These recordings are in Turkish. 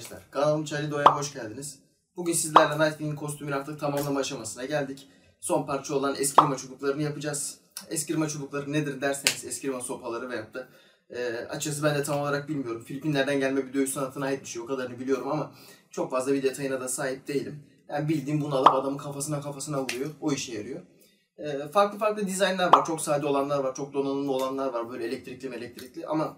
arkadaşlar. Kanalım Charlie Doya hoş geldiniz. Bugün sizlerle Nightwing'in kostümünü artık tamamlama aşamasına geldik. Son parça olan eskirma çubuklarını yapacağız. Eskirma çubukları nedir derseniz eskirma sopaları veyahut da e, açıkçası ben de tam olarak bilmiyorum. Filipinlerden gelme bir dövüş sanatına ait bir şey o kadarını biliyorum ama çok fazla bir detayına da sahip değilim. Yani bildiğim bunu alıp adamın kafasına kafasına vuruyor. O işe yarıyor. E, farklı farklı dizaynlar var. Çok sade olanlar var. Çok donanımlı olanlar var. Böyle elektrikli elektrikli ama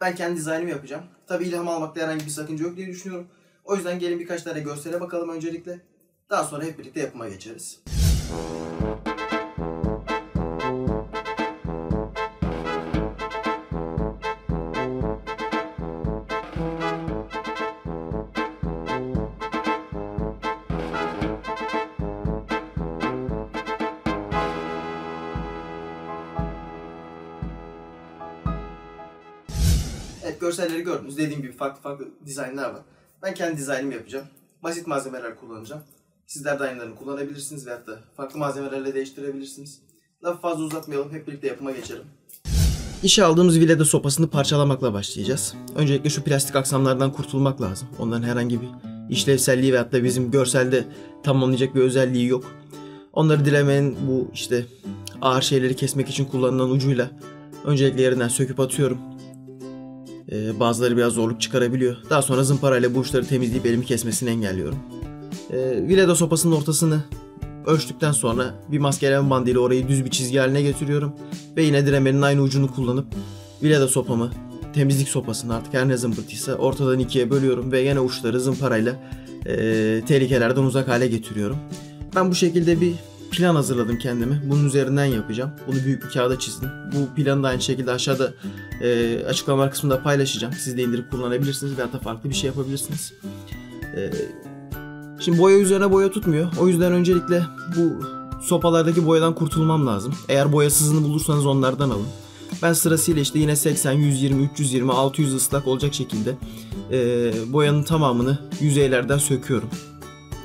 ben kendi dizaynımı yapacağım. Tabi ilham almakta herhangi bir sakınca yok diye düşünüyorum. O yüzden gelin birkaç tane görsele bakalım öncelikle. Daha sonra hep birlikte yapıma geçeriz. Evet görselleri gördünüz. Dediğim gibi farklı farklı dizaynlar var. Ben kendi dizaynımı yapacağım. Basit malzemeler kullanacağım. Sizler de aynılarını kullanabilirsiniz veyahut da farklı malzemelerle değiştirebilirsiniz. Lafı fazla uzatmayalım. Hep birlikte yapıma geçelim. İşe aldığımız vileda sopasını parçalamakla başlayacağız. Öncelikle şu plastik aksamlardan kurtulmak lazım. Onların herhangi bir işlevselliği veyahut da bizim görselde tamamlayacak bir özelliği yok. Onları dilemenin bu işte ağır şeyleri kesmek için kullanılan ucuyla öncelikle yerinden söküp atıyorum. Ee, bazıları biraz zorluk çıkarabiliyor. Daha sonra zımparayla bu uçları temizleyip elimi kesmesini engelliyorum. Ee, Vileda sopasının ortasını ölçtükten sonra bir maskeleme bandıyla orayı düz bir çizgi haline getiriyorum. Ve yine diremenin aynı ucunu kullanıp Vileda sopamı, temizlik sopasını artık her ne zımbırtıysa ortadan ikiye bölüyorum ve yine uçları zımparayla e, tehlikelerden uzak hale getiriyorum. Ben bu şekilde bir plan hazırladım kendime. Bunun üzerinden yapacağım. Bunu büyük bir kağıda çizdim. Bu planı da aynı şekilde aşağıda e, açıklamalar kısmında paylaşacağım. Siz de indirip kullanabilirsiniz veya da farklı bir şey yapabilirsiniz. E, şimdi boya üzerine boya tutmuyor. O yüzden öncelikle bu sopalardaki boyadan kurtulmam lazım. Eğer boyasızını bulursanız onlardan alın. Ben sırasıyla işte yine 80, 120, 320, 600 ıslak olacak şekilde e, boyanın tamamını yüzeylerden söküyorum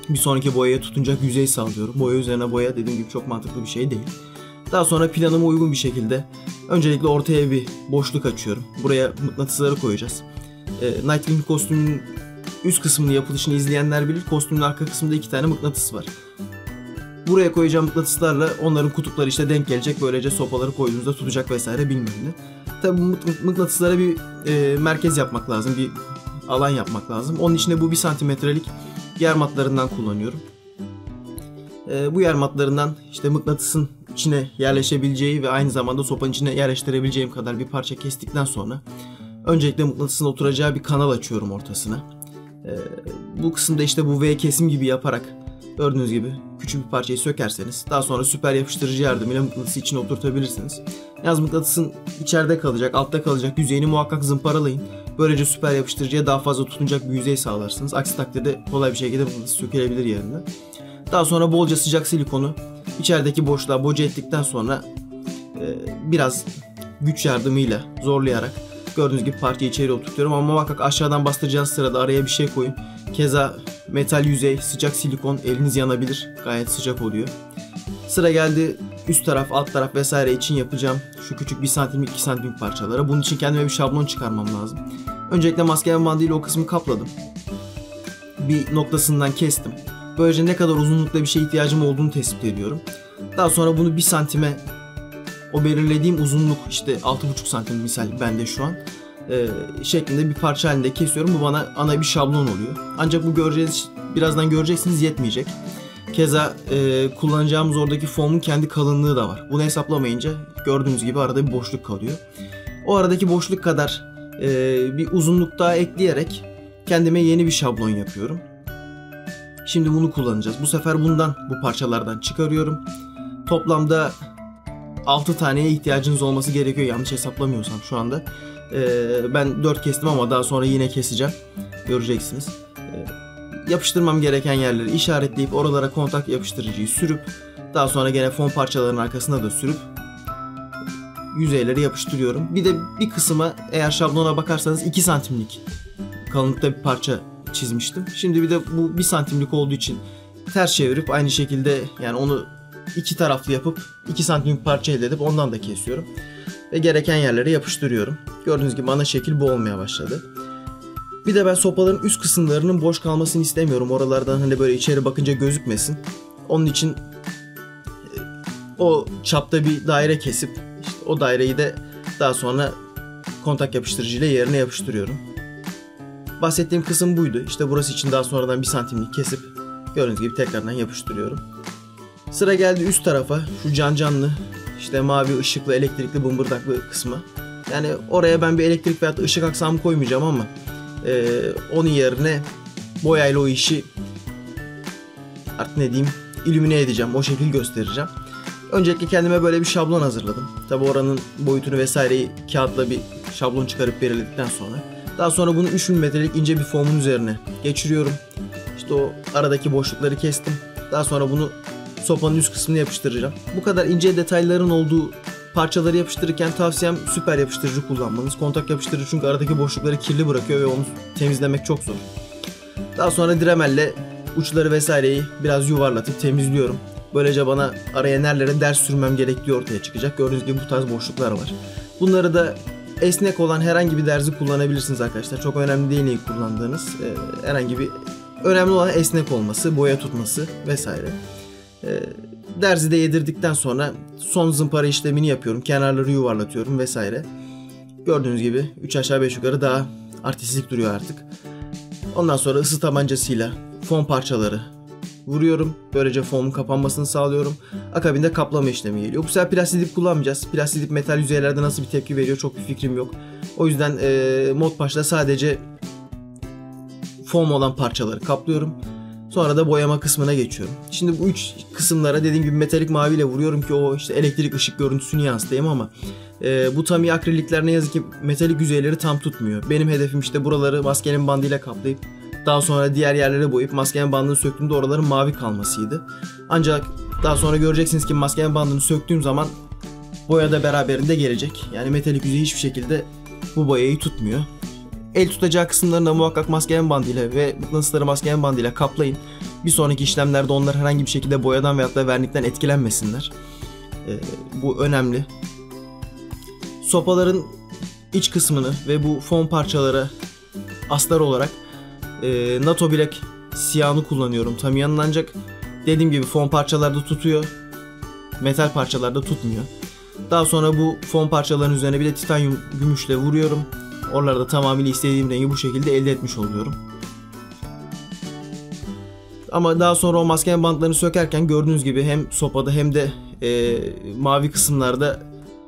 bir sonraki boyaya tutunacak yüzey sağlıyorum. Boya üzerine boya dediğim gibi çok mantıklı bir şey değil. Daha sonra planıma uygun bir şekilde öncelikle ortaya bir boşluk açıyorum. Buraya mıknatısları koyacağız. E, Nightwing kostümünün üst kısmını yapılışını izleyenler bilir. Kostümün arka kısmında iki tane mıknatıs var. Buraya koyacağım mıknatıslarla onların kutupları işte denk gelecek. Böylece sopaları koyduğunuzda tutacak vesaire bilmem ne. Tabi mıknatıslara bir e, merkez yapmak lazım. Bir alan yapmak lazım. Onun içinde bu bir santimetrelik yer matlarından kullanıyorum. E, bu yer matlarından işte mıknatısın içine yerleşebileceği ve aynı zamanda sopanın içine yerleştirebileceğim kadar bir parça kestikten sonra öncelikle mıknatısın oturacağı bir kanal açıyorum ortasına. E, bu kısımda işte bu V kesim gibi yaparak gördüğünüz gibi küçük bir parçayı sökerseniz daha sonra süper yapıştırıcı yardımıyla mıknatısı içine oturtabilirsiniz. Yalnız mıknatısın içeride kalacak, altta kalacak yüzeyini muhakkak zımparalayın. Böylece süper yapıştırıcıya daha fazla tutunacak bir yüzey sağlarsınız. Aksi takdirde kolay bir şekilde mıknatıs sökülebilir yerinde. Daha sonra bolca sıcak silikonu içerideki boşluğa boca ettikten sonra e, biraz güç yardımıyla zorlayarak gördüğünüz gibi parçayı içeri oturtuyorum ama muhakkak aşağıdan bastıracağınız sırada araya bir şey koyun. Keza metal yüzey, sıcak silikon eliniz yanabilir. Gayet sıcak oluyor. Sıra geldi üst taraf, alt taraf vesaire için yapacağım şu küçük 1 santimlik 2 santimlik parçalara. Bunun için kendime bir şablon çıkarmam lazım. Öncelikle maskeleme bandıyla o kısmı kapladım. Bir noktasından kestim. Böylece ne kadar uzunlukta bir şey ihtiyacım olduğunu tespit ediyorum. Daha sonra bunu 1 santime o belirlediğim uzunluk işte 6,5 santim misal bende şu an e, şeklinde bir parça halinde kesiyorum. Bu bana ana bir şablon oluyor. Ancak bu göreceğiz birazdan göreceksiniz yetmeyecek. Keza e, kullanacağımız oradaki foamun kendi kalınlığı da var. Bunu hesaplamayınca gördüğünüz gibi arada bir boşluk kalıyor. O aradaki boşluk kadar e, bir uzunluk daha ekleyerek kendime yeni bir şablon yapıyorum. Şimdi bunu kullanacağız. Bu sefer bundan bu parçalardan çıkarıyorum. Toplamda 6 taneye ihtiyacınız olması gerekiyor yanlış hesaplamıyorsam şu anda. Ee, ben 4 kestim ama daha sonra yine keseceğim. Göreceksiniz. Ee, yapıştırmam gereken yerleri işaretleyip oralara kontak yapıştırıcıyı sürüp daha sonra gene fon parçalarının arkasına da sürüp yüzeyleri yapıştırıyorum. Bir de bir kısma eğer şablona bakarsanız 2 santimlik kalınlıkta bir parça çizmiştim. Şimdi bir de bu 1 santimlik olduğu için ters çevirip aynı şekilde yani onu iki taraflı yapıp 2 santimlik parça elde edip ondan da kesiyorum. Ve gereken yerlere yapıştırıyorum. Gördüğünüz gibi ana şekil bu olmaya başladı. Bir de ben sopaların üst kısımlarının boş kalmasını istemiyorum. Oralardan hani böyle içeri bakınca gözükmesin. Onun için e, o çapta bir daire kesip işte o daireyi de daha sonra kontak yapıştırıcı ile yerine yapıştırıyorum. Bahsettiğim kısım buydu. İşte burası için daha sonradan bir santimlik kesip gördüğünüz gibi tekrardan yapıştırıyorum. Sıra geldi üst tarafa. Şu can canlı işte mavi ışıklı elektrikli bımbırdaklı kısmı. Yani oraya ben bir elektrik veya ışık aksamı koymayacağım ama e, onun yerine boyayla o işi artık ne diyeyim ilümine edeceğim. O şekil göstereceğim. Öncelikle kendime böyle bir şablon hazırladım. Tabi oranın boyutunu vesaireyi kağıtla bir şablon çıkarıp belirledikten sonra. Daha sonra bunu 3 mm'lik ince bir fomun üzerine geçiriyorum. İşte o aradaki boşlukları kestim. Daha sonra bunu sopanın üst kısmını yapıştıracağım. Bu kadar ince detayların olduğu parçaları yapıştırırken tavsiyem süper yapıştırıcı kullanmanız. Kontak yapıştırıcı çünkü aradaki boşlukları kirli bırakıyor ve onu temizlemek çok zor. Daha sonra Dremel'le uçları vesaireyi biraz yuvarlatıp temizliyorum. Böylece bana araya nerelere ders sürmem gerektiği ortaya çıkacak. Gördüğünüz gibi bu tarz boşluklar var. Bunları da esnek olan herhangi bir derzi kullanabilirsiniz arkadaşlar. Çok önemli değil neyi kullandığınız. Ee, herhangi bir önemli olan esnek olması, boya tutması vesaire. Ee, derzi de yedirdikten sonra son zımpara işlemini yapıyorum. Kenarları yuvarlatıyorum vesaire. Gördüğünüz gibi 3 aşağı 5 yukarı daha artistik duruyor artık. Ondan sonra ısı tabancasıyla fon parçaları vuruyorum. Böylece fomun kapanmasını sağlıyorum. Akabinde kaplama işlemi geliyor. Bu sefer plastik kullanmayacağız. Plastik metal yüzeylerde nasıl bir tepki veriyor çok bir fikrim yok. O yüzden e, mod başta sadece foam olan parçaları kaplıyorum. Sonra da boyama kısmına geçiyorum. Şimdi bu üç kısımlara dediğim gibi metalik maviyle vuruyorum ki o işte elektrik ışık görüntüsünü yansıtayım ama e, bu tam akrilikler ne yazık ki metalik yüzeyleri tam tutmuyor. Benim hedefim işte buraları maskenin bandıyla kaplayıp daha sonra diğer yerlere boyayıp maskenin bandını söktüğümde oraların mavi kalmasıydı. Ancak daha sonra göreceksiniz ki maskenin bandını söktüğüm zaman boya da beraberinde gelecek. Yani metalik yüzey hiçbir şekilde bu boyayı tutmuyor. El tutacağı kısımlarını da muhakkak maskeyen bandıyla ve mıknatısları maskeyen bandıyla kaplayın. Bir sonraki işlemlerde onlar herhangi bir şekilde boyadan veyahut da vernikten etkilenmesinler. Ee, bu önemli. Sopaların iç kısmını ve bu fon parçalara astar olarak e, NATO bilek siyahını kullanıyorum Tamiyan'ın ancak dediğim gibi fon parçalarda tutuyor. Metal parçalarda tutmuyor. Daha sonra bu fon parçaların üzerine bir de titanyum gümüşle vuruyorum. Oralarda tamamıyla istediğim rengi bu şekilde elde etmiş oluyorum. Ama daha sonra o masken bantlarını sökerken gördüğünüz gibi hem sopada hem de e, mavi kısımlarda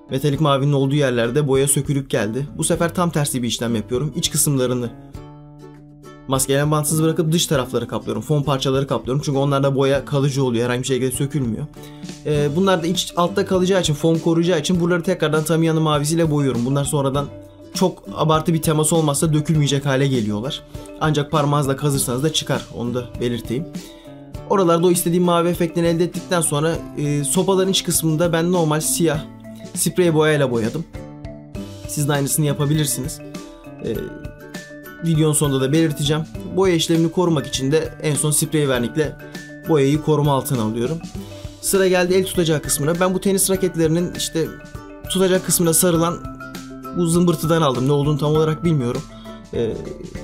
metalik mavinin olduğu yerlerde boya sökülüp geldi. Bu sefer tam tersi bir işlem yapıyorum. İç kısımlarını maskelen bantsız bırakıp dış tarafları kaplıyorum. Fon parçaları kaplıyorum. Çünkü onlarda boya kalıcı oluyor. Herhangi bir şekilde sökülmüyor. Ee, bunlar da iç altta kalacağı için, fon koruyacağı için buraları tekrardan Tamiyan'ın mavisiyle boyuyorum. Bunlar sonradan çok abartı bir teması olmazsa dökülmeyecek hale geliyorlar. Ancak parmağınızla kazırsanız da çıkar. Onu da belirteyim. Oralarda o istediğim mavi efektini elde ettikten sonra e, sopaların iç kısmında ben normal siyah sprey boyayla boyadım. Siz de aynısını yapabilirsiniz. E, videonun sonunda da belirteceğim. Boya işlemini korumak için de en son sprey vernikle boyayı koruma altına alıyorum. Sıra geldi el tutacağı kısmına. Ben bu tenis raketlerinin işte tutacak kısmına sarılan bu zımbırtıdan aldım. Ne olduğunu tam olarak bilmiyorum. Ee,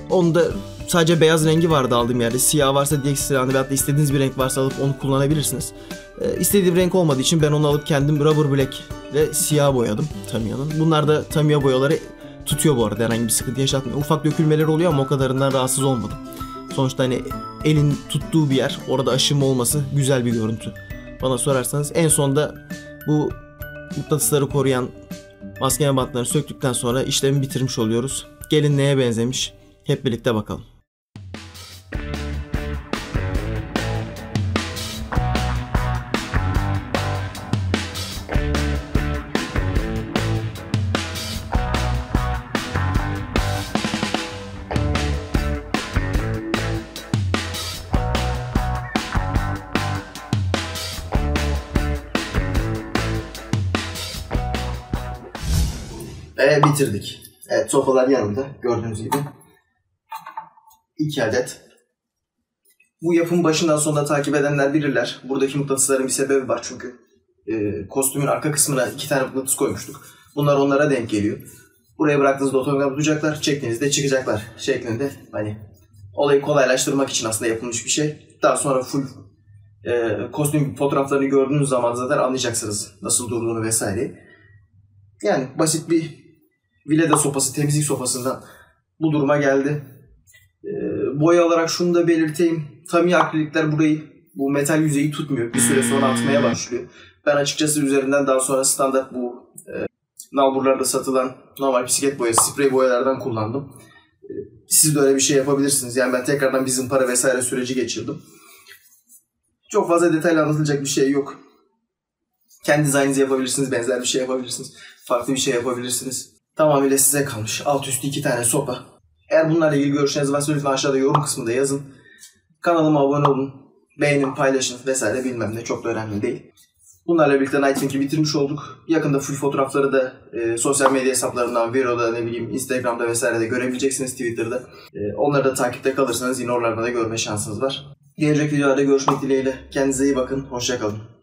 onu sadece beyaz rengi vardı aldığım yerde. Siyah varsa diğer silahını veyahut da istediğiniz bir renk varsa alıp onu kullanabilirsiniz. Ee, istediğim renk olmadığı için ben onu alıp kendim rubber black ve siyah boyadım Tamiya'nın. Bunlar da Tamiya boyaları tutuyor bu arada herhangi bir sıkıntı yaşatmıyor. Ufak dökülmeler oluyor ama o kadarından rahatsız olmadım. Sonuçta hani elin tuttuğu bir yer orada aşınma olması güzel bir görüntü. Bana sorarsanız en sonda bu mıknatısları koruyan Maskene bantlarını söktükten sonra işlemi bitirmiş oluyoruz. Gelin neye benzemiş? Hep birlikte bakalım. Ve bitirdik. Evet sofalar yanında gördüğünüz gibi. iki adet. Bu yapım başından sonuna takip edenler bilirler. Buradaki mıknatısların bir sebebi var çünkü. E, kostümün arka kısmına iki tane mıknatıs koymuştuk. Bunlar onlara denk geliyor. Buraya bıraktığınızda otomatik tutacaklar, çektiğinizde çıkacaklar şeklinde. Hani olayı kolaylaştırmak için aslında yapılmış bir şey. Daha sonra full e, kostüm fotoğraflarını gördüğünüz zaman zaten anlayacaksınız nasıl durduğunu vesaire. Yani basit bir vileda sopası, temizlik sopasından bu duruma geldi. E, boya olarak şunu da belirteyim. Tamiya akrilikler burayı, bu metal yüzeyi tutmuyor. Bir süre sonra atmaya başlıyor. Ben açıkçası üzerinden daha sonra standart bu e, nalburlarda satılan normal bisiklet boyası, sprey boyalardan kullandım. E, siz de öyle bir şey yapabilirsiniz. Yani ben tekrardan bir zımpara vesaire süreci geçirdim. Çok fazla detaylı anlatılacak bir şey yok. Kendi dizaynınızı yapabilirsiniz, benzer bir şey yapabilirsiniz. Farklı bir şey yapabilirsiniz. Tamamıyla size kalmış. Alt üstü iki tane sopa. Eğer bunlarla ilgili görüşleriniz varsa lütfen aşağıda yorum kısmında yazın. Kanalıma abone olun. Beğenin, paylaşın vesaire bilmem ne çok da önemli değil. Bunlarla birlikte Nightwing'i bitirmiş olduk. Yakında full fotoğrafları da e, sosyal medya hesaplarından, Vero'da, ne bileyim Instagram'da vesairede görebileceksiniz Twitter'da. E, onları da takipte kalırsanız yine oralarda da görme şansınız var. Gelecek videolarda görüşmek dileğiyle. Kendinize iyi bakın. Hoşçakalın.